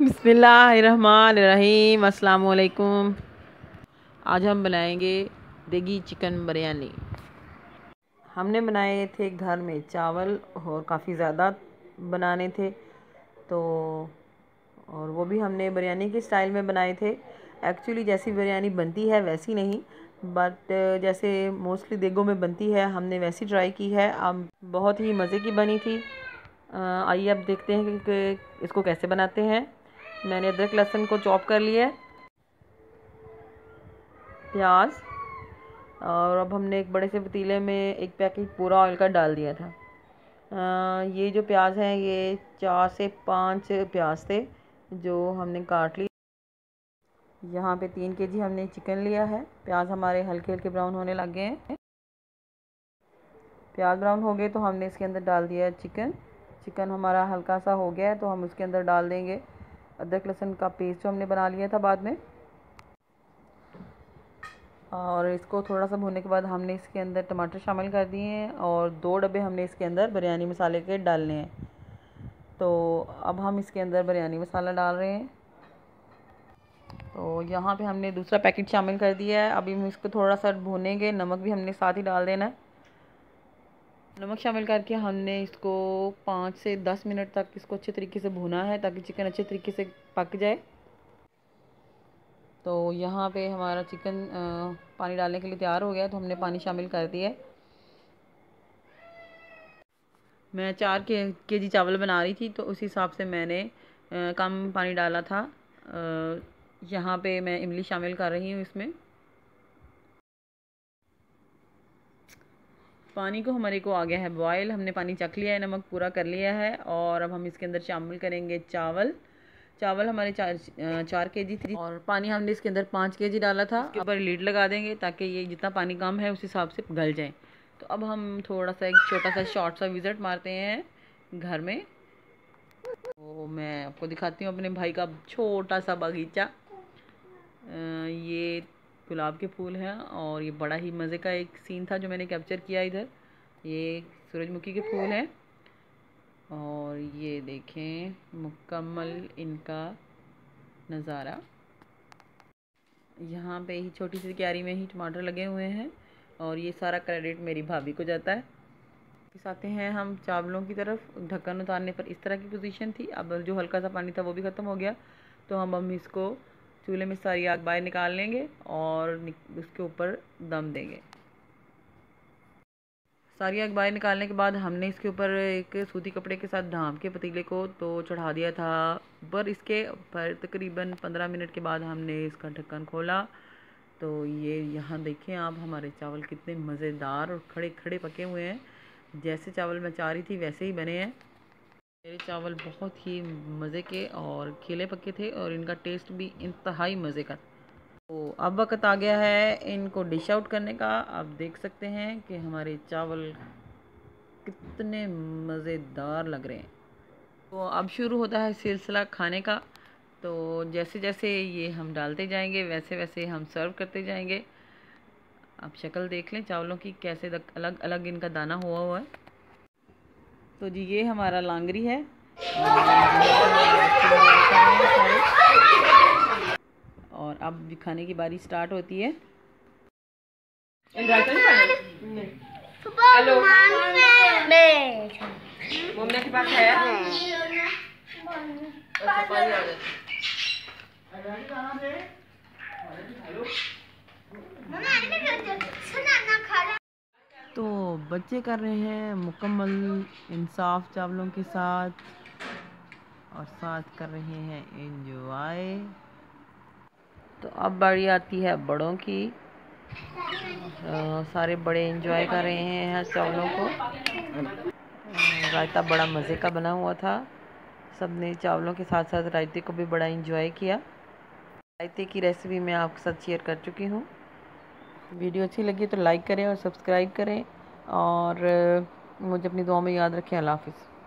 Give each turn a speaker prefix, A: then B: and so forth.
A: बिस्मिल्लाहिर्रहमानिर्रहीम अस्सलाम वालेकुम आज हम बनाएँगे देगी चिकन बिरयानी। हमने बनाए थे घर में चावल और काफ़ी ज़्यादा बनाने थे तो और वो भी हमने बिरयानी के स्टाइल में बनाए थे। एक्चुअली जैसी बिरयानी बनती है वैसी नहीं, बट जैसे मोस्टली देगों में बनती है, हमने वैसी ट्राई की है। अब बहुत ही मज़े की बनी थी। आइए अब देखते हैं कि इसको कैसे बनाते हैं। मैंने अदरक लहसुन को चॉप कर लिया है। प्याज। और अब हमने एक बड़े से पतीले में एक पैकेट पूरा ऑयल का डाल दिया था। आ, ये जो प्याज हैं ये चार से पाँच प्याज थे जो हमने काट लिए यहाँ पे तीन के जी हमने चिकन लिया है। प्याज हमारे हल्के हल्के ब्राउन होने लग गए हैं। प्याज ब्राउन हो गए तो हमने इसके अंदर डाल दिया चिकन। चिकन हमारा हल्का सा हो गया है तो हम उसके अंदर डाल देंगे। अदरक लहसुन का पेस्ट जो हमने बना लिया था बाद में। और इसको थोड़ा सा भूनने के बाद हमने इसके अंदर टमाटर शामिल कर दिए हैं और दो डब्बे हमने इसके अंदर बिरयानी मसाले के डालने हैं। तो अब हम इसके अंदर बिरयानी मसाला डाल रहे हैं। तो यहाँ पे हमने दूसरा पैकेट शामिल कर दिया है। अभी हम इसको थोड़ा सा भूनेंगे, नमक भी हमने साथ ही डाल देना है। नमक शामिल करके हमने इसको पाँच से दस मिनट तक इसको अच्छे तरीके से भुना है ताकि चिकन अच्छे तरीके से पक जाए। तो यहाँ पे हमारा चिकन पानी डालने के लिए तैयार हो गया तो हमने पानी शामिल कर दिया मैं चार के के जी चावल बना रही थी तो उस हिसाब से मैंने कम पानी डाला था। यहाँ पे मैं इमली शामिल कर रही हूँ इसमें। पानी को, हमारे को आ गया है बॉयल हमने पानी चख लिया है, नमक पूरा कर लिया है और अब हम इसके अंदर शामिल करेंगे चावल। चावल हमारे चार चार के जी थी। और पानी हमने इसके अंदर पाँच के जी डाला था। ऊपर लीड लगा देंगे ताकि ये जितना पानी कम है, उस हिसाब से गल जाए। तो अब हम थोड़ा सा एक छोटा सा शॉर्ट सा विज़िट मारते हैं घर में। तो मैं आपको दिखाती हूँ अपने भाई का छोटा सा बगीचा ये गुलाब के फूल हैं और ये बड़ा ही मज़े का एक सीन था जो मैंने कैप्चर किया इधर। ये सूरजमुखी के फूल हैं और ये देखें मुकम्मल इनका नज़ारा। यहाँ पे ही छोटी सी क्यारी में ही टमाटर लगे हुए हैं और ये सारा क्रेडिट मेरी भाभी को जाता है। फिर आते हैं हम चावलों की तरफ़। ढक्कन उतारने पर इस तरह की पोजीशन थी। अब जो हल्का सा पानी था वो भी ख़त्म हो गया। तो हम हम इसको चूल्हे में सारी आग बाहर निकाल लेंगे और उसके ऊपर दम देंगे। सारी आग बाहर निकालने के बाद हमने इसके ऊपर एक सूती कपड़े के साथ ढाँप के पतीले को तो चढ़ा दिया था, पर इसके पर तकरीबन पंद्रह मिनट के बाद हमने इसका ढक्कन खोला। तो ये यहाँ देखें आप, हमारे चावल कितने मज़ेदार और खड़े खड़े पके हुए हैं। जैसे चावल मैं चाह रही थी, वैसे ही बने हैं। मेरे चावल बहुत ही मज़े के और खिले पके थे और इनका टेस्ट भी इंतहाई मज़े का। तो अब वक्त आ गया है इनको डिश आउट करने का। आप देख सकते हैं कि हमारे चावल कितने मज़ेदार लग रहे हैं। तो अब शुरू होता है सिलसिला खाने का। तो जैसे जैसे ये हम डालते जाएँगे, वैसे वैसे हम सर्व करते जाएँगे। आप शक्ल देख लें चावलों की कैसे अलग अलग इनका दाना हुआ हुआ है। तो जी ये हमारा लांगरी है। और अब खाने की बारी स्टार्ट होती है। हेलो मम्मी के पास है? तो बच्चे कर रहे हैं मुकम्मल इंसाफ चावलों के साथ और साथ कर रहे हैं इंजॉय तो अब बारी आती है बड़ों की। आ, सारे बड़े इंजॉय कर रहे हैं चावलों को। रायता बड़ा मज़े का बना हुआ था। सबने चावलों के साथ साथ रायते को भी बड़ा इंजॉय किया। रायते की रेसिपी मैं आपके साथ शेयर कर चुकी हूँ। वीडियो अच्छी लगी तो लाइक करें और सब्सक्राइब करें। और मुझे अपनी दुआ में याद रखें। अल्लाह हाफिज़।